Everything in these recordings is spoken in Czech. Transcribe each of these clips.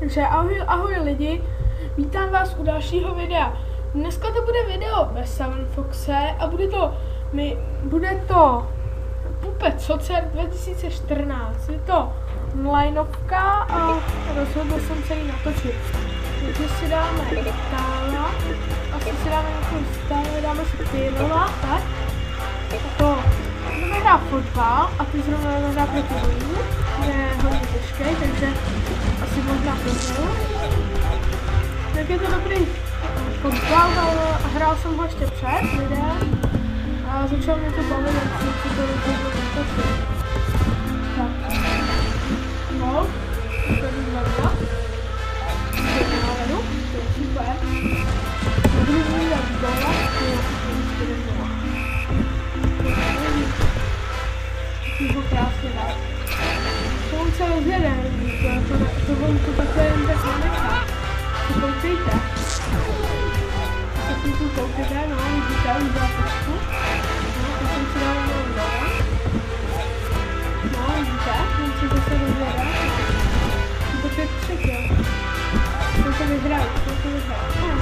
Takže ahoj, ahoj lidi, vítám vás u dalšího videa. Dneska to bude video bez Seven Foxe a bude to, my, bude to Puppet Socer 2014. Je to onlineovka a rozhodl jsem se ji natočit. Takže si dáme stála, asi si dáme nějakou stále, dáme si pěnova, tak. To budeme hrát fotbal a ty zrovna hrát proti Tak je to dobrý fotbal, ale hrál jsem ho ještě před videem a začal mě to bavit, jak jsem si to rozhodl. Tak. No, to je super. Nebudu mít gola, to je 4 0 ho krásně dát. To on se rozjede, to, to, to on to takhle jen tak nenechá. To koukejte. Tak tu koukejte, no, vidíte, už dá počku. No, to jsem si dal jenom dole. No, vidíte, on se zase rozjede. To je třetí. To se vyhrál, to se vyhrál.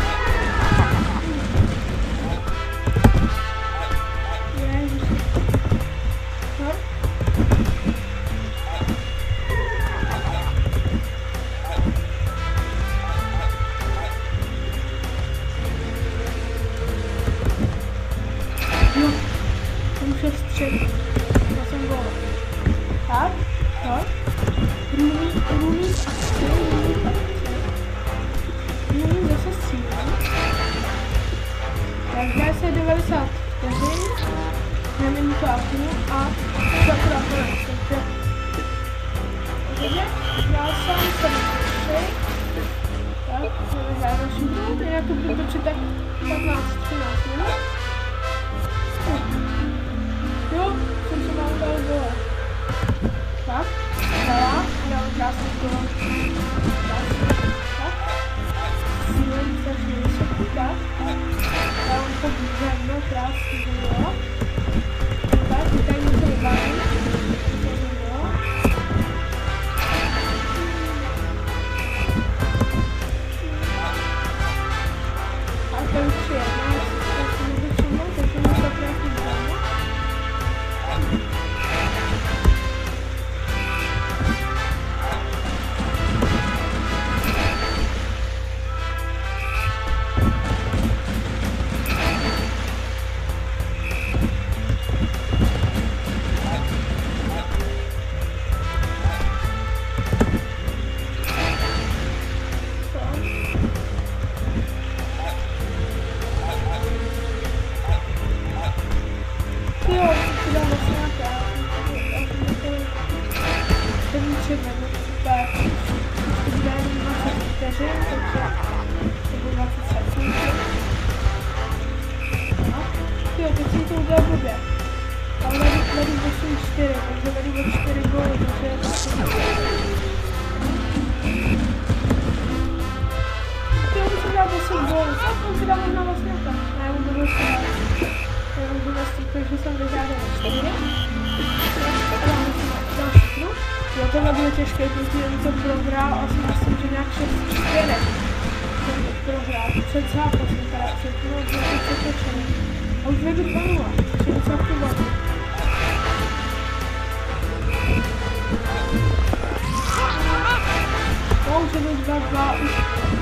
Se 90 vteřin. Jdeme mi to aknu a to akorát konec. Takže, dál jsem 73. Tak, hrát další to budu točit tak 15-13 minut. Jo, jsem se vám dal dole. Tak, dala krásný kolo. Tak, tak. próximo. Tak on si dá možná vlastně tak. Ne, on bude si dát. Já můžu vlastně, takže jsem vyžádala 4. Jo, tohle bylo těžké, protože jsem to prohrál a si myslím, že nějak 6 4 jsem to prohrál. Před zápasem, teda před no, před přetočením. A už vedu 2 0, takže docela v pohodě. No, už je to 2 2, už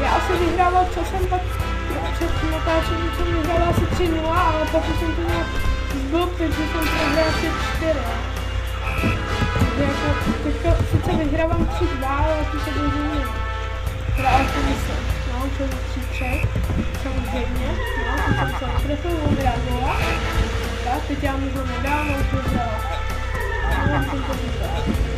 já asi vyhrával časem pak před natáčením jsem vyhrál asi 3 0, ale pak jsem to nějak zblb, takže jsem prohrál asi 4. Takže jako, teďka sice vyhrávám 3 2, ale to se bude změnit. Teda ale to myslím. No, je to 3 3, samozřejmě. No, to jsem se netrefil, on vydá gola. Tak, teď já mu to nedám, už to vzala. No, jsem to vyhrál.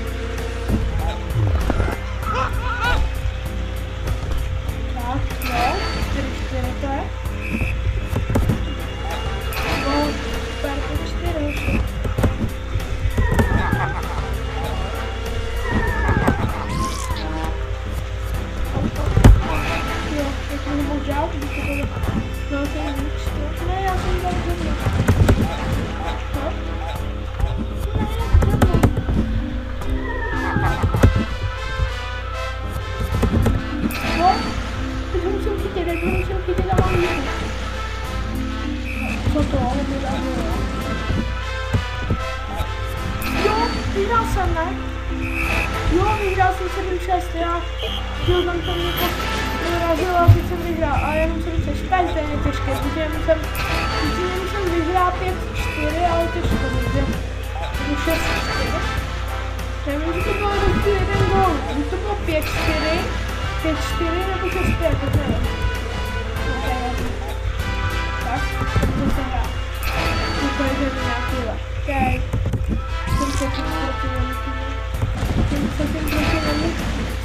Je těžké, protože jsem, protože jsem vyhrál 5-4, ale těžko, takže, takže 6-4. Já vím, že to bylo rozdíl jeden gól, když to bylo 5-4, 5-4 nebo 6-5, to nevím. Tak, to se hrá. To je nějaký Okay. Jsem se tím proti Jsem se tím proti němu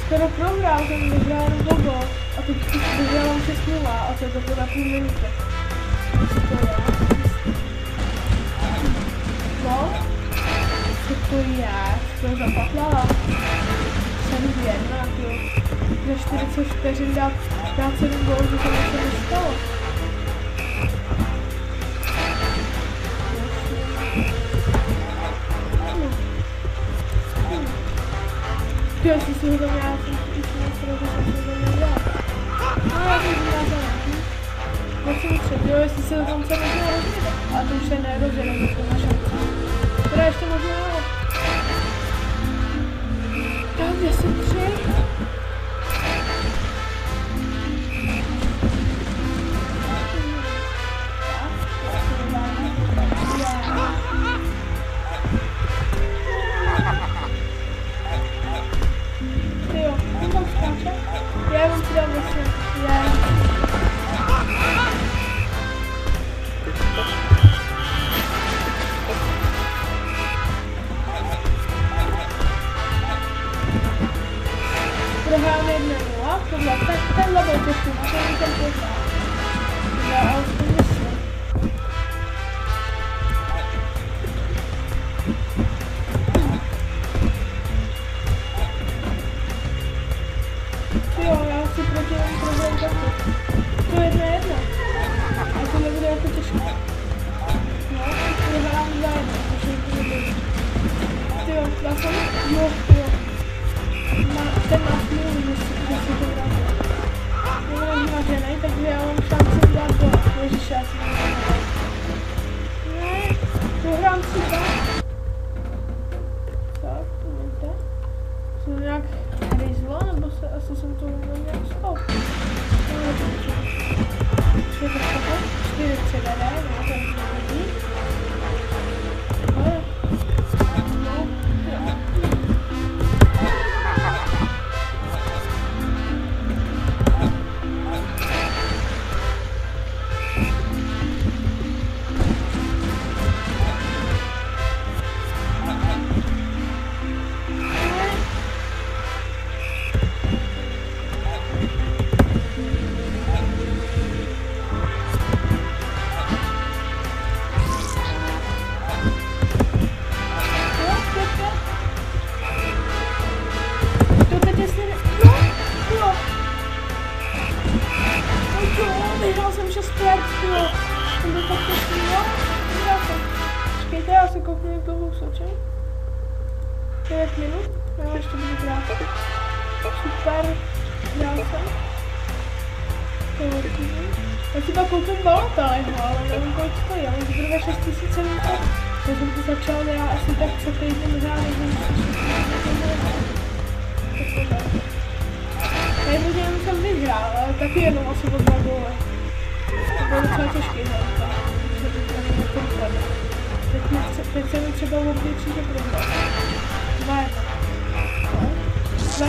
skoro prohrál, jsem vyhrál 0 a to je to na půl minuty. Co to je? No? Co to je? To je zapatlala. Jsem jedna, jo. Za 40 vteřin dát, dát 7 gólů, to se mi nestalo. Jo, si si ho tam já jsem si myslel, že jsem si ho tam Musím třeba, jo, jestli se to tam chce možná rozjede. Ale to už se nerozjede, to má šanci. Teda ještě možná jo. Tak, 10 3. gol. Ježiš, já si to Ne, prohrám si tak. Tak, promiňte. Jsem nějak hryzla, nebo se, asi jsem to nějak spal. Čtyři třeba, čtyři třeba ne, no, 9 minut, jo, ještě budu hrát. Super, hrál jsem. To je. Já si pak koupím Balotelliho, ale nevím, kolik stojí, ale když bude 6700, já jsem to začal já asi tak co týden možná nevím, Já jednou jsem vyhrál, ale taky jenom asi o dva góly. To bylo docela těžký, ne? Teď, nechce, teď se mi třeba odvětší, že prohrál. Dva jedna. Dva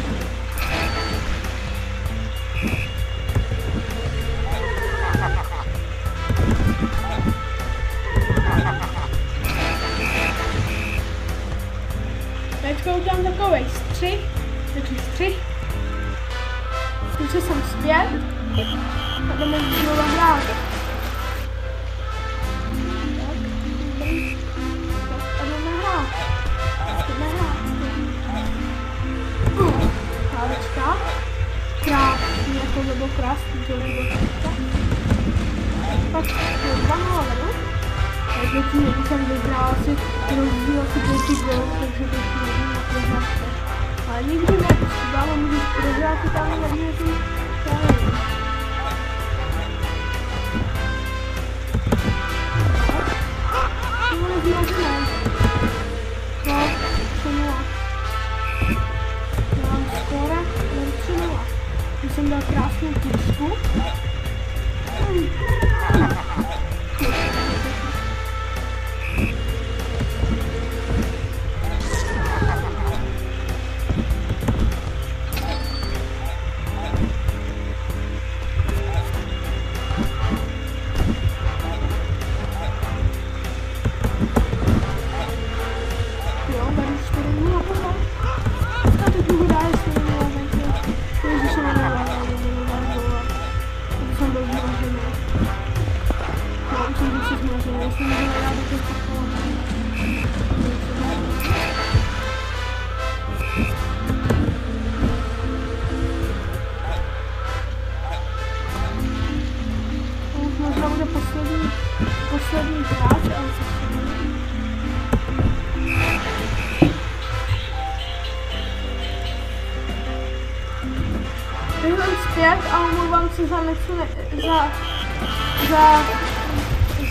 Pak je dva nahoru. Takže tím, jak jsem vyhrál si rozdíl asi pěti gol, takže to si nevím, jak vyhráte. Ale nikdy ne, když dáme můžeš prohrát i tam jednu tu nevím. Zpět a omlouvám se za něco ne, za, za,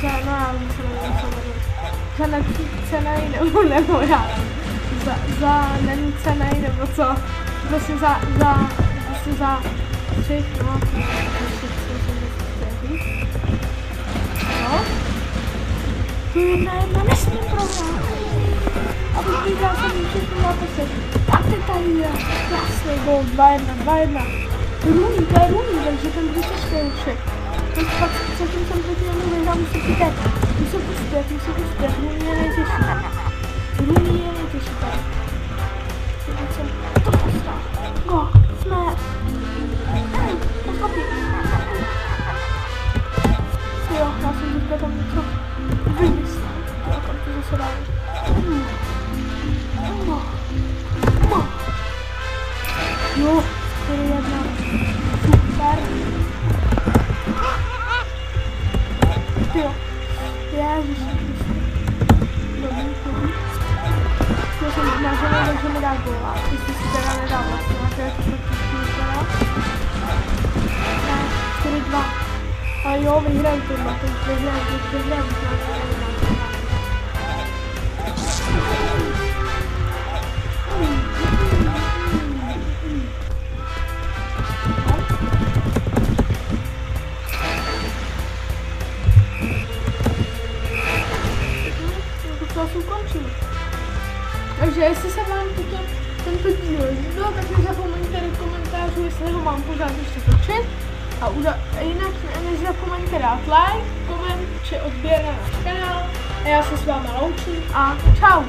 za, no já nevím, co za nenucenej, nebo, nebo já, za, za nenucenej, nebo co, prostě za, za, prostě za tři, no, říct. No. Tu jedna nesmím prohrát. A teď vyhrál jsem všechny zápasy. A teď tady je krásný gol, 2-1, 2-1. Runý, to je runý, takže ten druhý se všech. Teď pak zatím jsem proti němu vyhrál, musím si teď. Musím uspět, musím uspět, runý je nejtěžší. Runý je nejtěžší tady. Teď jsem to poslal. Go, ne. Super. Jo. Ježiš, Dobrý, dobrý. Já jsem nažený, takže mi dá góla. Takže jestli se vám toto, tento díl líbil, tak nezapomeňte do komentářů, jestli ho mám pořád ještě točit. A uda- jinak ne- nezapomeňte dát like, koment či odběr na náš kanál. A já se s vámi loučím a čau.